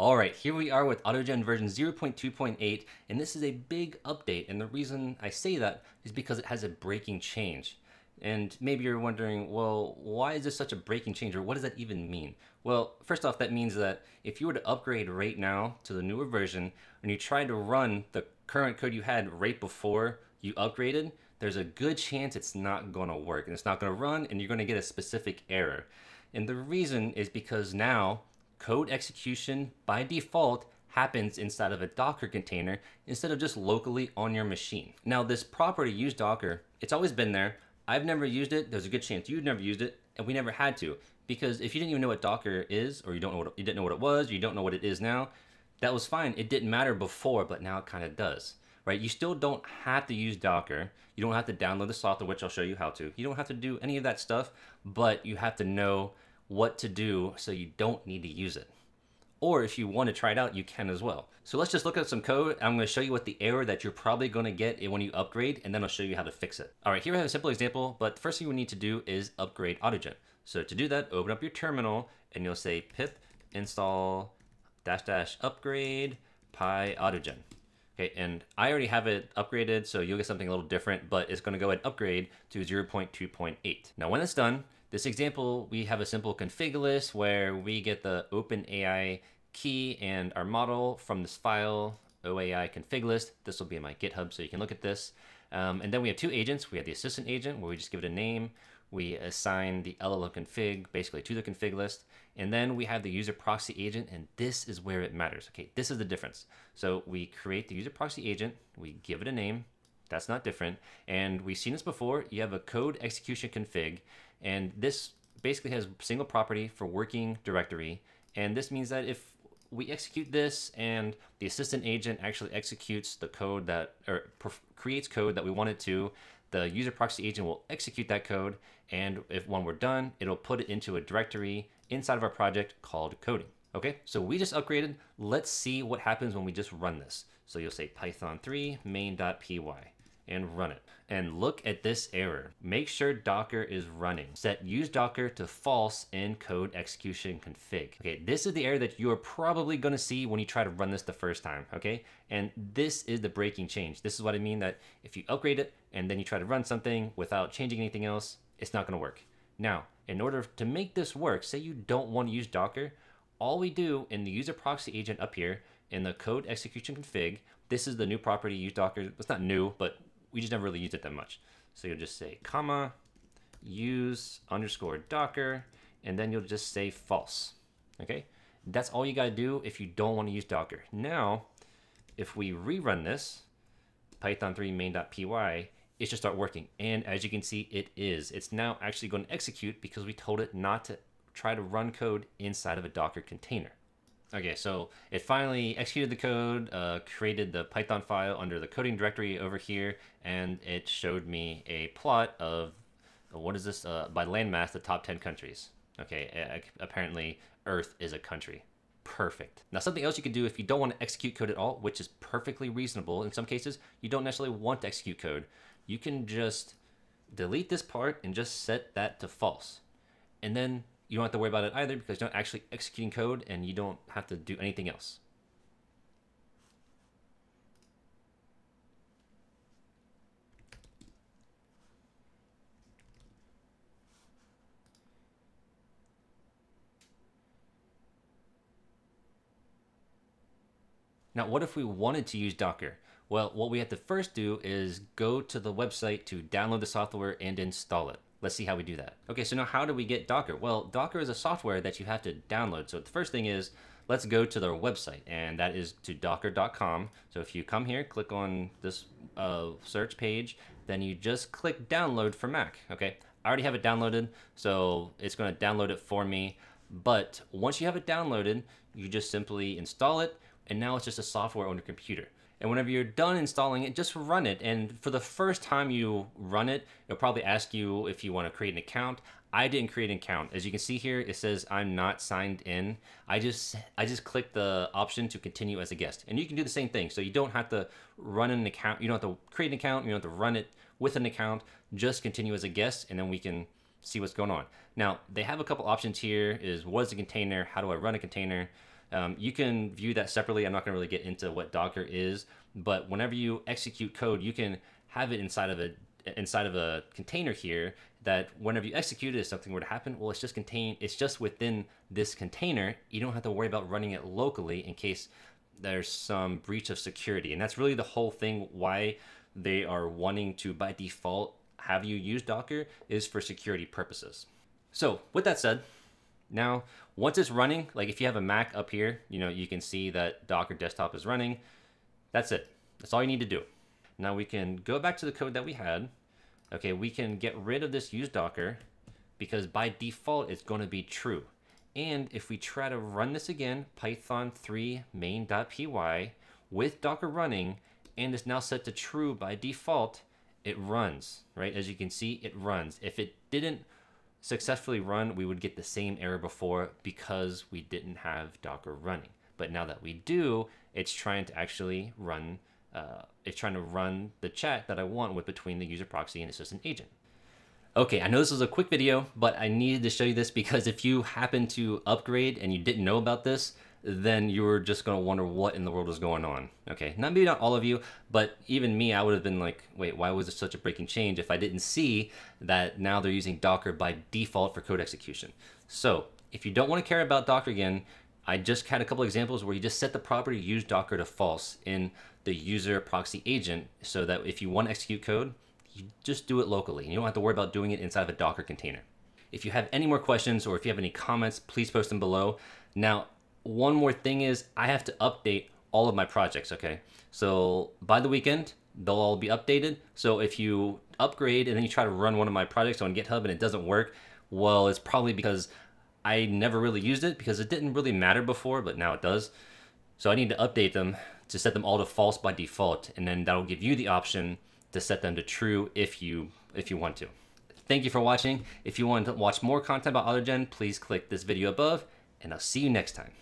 All right, here we are with AutoGen version 0.2.8, and this is a big update. And the reason I say that is because it has a breaking change. And maybe you're wondering, well, why is this such a breaking change, or what does that even mean? Well, first off, that means that if you were to upgrade right now to the newer version, and you tried to run the current code you had right before you upgraded, there's a good chance it's not going to work, and it's not going to run, and you're going to get a specific error. And the reason is because now code execution by default happens inside of a Docker container instead of just locally on your machine. Now this property use Docker, it's always been there. I've never used it. There's a good chance you've never used it and we never had to because if you didn't even know what Docker is or you don't know what you didn't know what it was, or you don't know what it is now, that was fine. It didn't matter before, but now it kind of does. Right? You still don't have to use Docker. You don't have to download the software, which I'll show you how to. You don't have to do any of that stuff, but you have to know what to do so you don't need to use it. Or if you want to try it out, you can as well. So let's just look at some code. I'm going to show you what the error that you're probably going to get when you upgrade, and then I'll show you how to fix it. All right, here I have a simple example, but first thing we need to do is upgrade AutoGen. So to do that, open up your terminal, and you'll say pip install dash dash upgrade pyautogen. Okay, and I already have it upgraded, so you'll get something a little different, but it's going to go ahead and upgrade to 0.2.8. Now when it's done, this example, we have a simple config list where we get the OpenAI key and our model from this file, OAI config list. This will be in my GitHub, so you can look at this. Um, and then we have two agents. We have the assistant agent, where we just give it a name. We assign the LLM config basically to the config list. And then we have the user proxy agent, and this is where it matters. Okay, this is the difference. So we create the user proxy agent, we give it a name, that's not different. And we've seen this before. You have a code execution config, and this basically has a single property for working directory. And this means that if we execute this and the assistant agent actually executes the code that, or creates code that we want it to, the user proxy agent will execute that code. And if when we're done, it'll put it into a directory inside of our project called coding. Okay, so we just upgraded. Let's see what happens when we just run this. So you'll say python 3 main.py and run it. And look at this error. Make sure Docker is running. Set use Docker to false in code execution config. Okay, this is the error that you're probably gonna see when you try to run this the first time, okay? And this is the breaking change. This is what I mean that if you upgrade it and then you try to run something without changing anything else, it's not gonna work. Now, in order to make this work, say you don't wanna use Docker, all we do in the user proxy agent up here in the code execution config, this is the new property use Docker. It's not new, but we just never really used it that much. So you'll just say comma, use underscore docker, and then you'll just say false. Okay, that's all you gotta do if you don't want to use Docker. Now, if we rerun this, python 3 main.py, it should start working. And as you can see, it is. It's now actually going to execute because we told it not to try to run code inside of a Docker container. Okay, so it finally executed the code, uh, created the Python file under the coding directory over here, and it showed me a plot of, what is this, uh, by landmass, the top 10 countries. Okay, apparently Earth is a country. Perfect. Now something else you can do if you don't want to execute code at all, which is perfectly reasonable. In some cases, you don't necessarily want to execute code. You can just delete this part and just set that to false. And then you don't have to worry about it either because you're not actually executing code and you don't have to do anything else. Now, what if we wanted to use Docker? Well, what we have to first do is go to the website to download the software and install it. Let's see how we do that. Okay, so now how do we get Docker? Well, Docker is a software that you have to download. So the first thing is, let's go to their website, and that is to docker.com. So if you come here, click on this uh, search page, then you just click download for Mac, okay? I already have it downloaded, so it's gonna download it for me. But once you have it downloaded, you just simply install it, and now it's just a software on your computer. And whenever you're done installing it, just run it. And for the first time you run it, it'll probably ask you if you want to create an account. I didn't create an account. As you can see here, it says I'm not signed in. I just I just clicked the option to continue as a guest. And you can do the same thing. So you don't have to run an account. You don't have to create an account. You don't have to run it with an account. Just continue as a guest and then we can see what's going on. Now, they have a couple options here is what is a container? How do I run a container? Um, you can view that separately. I'm not going to really get into what Docker is, but whenever you execute code, you can have it inside of a inside of a container here that whenever you execute it, if something were to happen, well, it's just contained, it's just within this container. You don't have to worry about running it locally in case there's some breach of security. And that's really the whole thing why they are wanting to, by default, have you use Docker is for security purposes. So with that said, now once it's running, like if you have a Mac up here, you know, you can see that Docker desktop is running. That's it. That's all you need to do. Now we can go back to the code that we had. Okay, we can get rid of this use Docker because by default it's going to be true. And if we try to run this again, python 3 main.py with Docker running, and it's now set to true by default, it runs, right? As you can see, it runs. If it didn't successfully run, we would get the same error before because we didn't have Docker running. But now that we do, it's trying to actually run uh, it's trying to run the chat that I want with between the user proxy and assistant agent. Okay, I know this was a quick video, but I needed to show you this because if you happen to upgrade and you didn't know about this, then you're just going to wonder what in the world is going on. Okay, not maybe not all of you, but even me, I would have been like, wait, why was it such a breaking change if I didn't see that now they're using Docker by default for code execution. So if you don't want to care about Docker again, I just had a couple examples where you just set the property use Docker to false in the user proxy agent so that if you want to execute code, you just do it locally. You don't have to worry about doing it inside of a Docker container. If you have any more questions or if you have any comments, please post them below. Now, one more thing is I have to update all of my projects, okay? So by the weekend, they'll all be updated. So if you upgrade and then you try to run one of my projects on GitHub and it doesn't work, well, it's probably because I never really used it because it didn't really matter before, but now it does. So I need to update them to set them all to false by default, and then that'll give you the option to set them to true if you if you want to. Thank you for watching. If you want to watch more content about AutoGen, please click this video above, and I'll see you next time.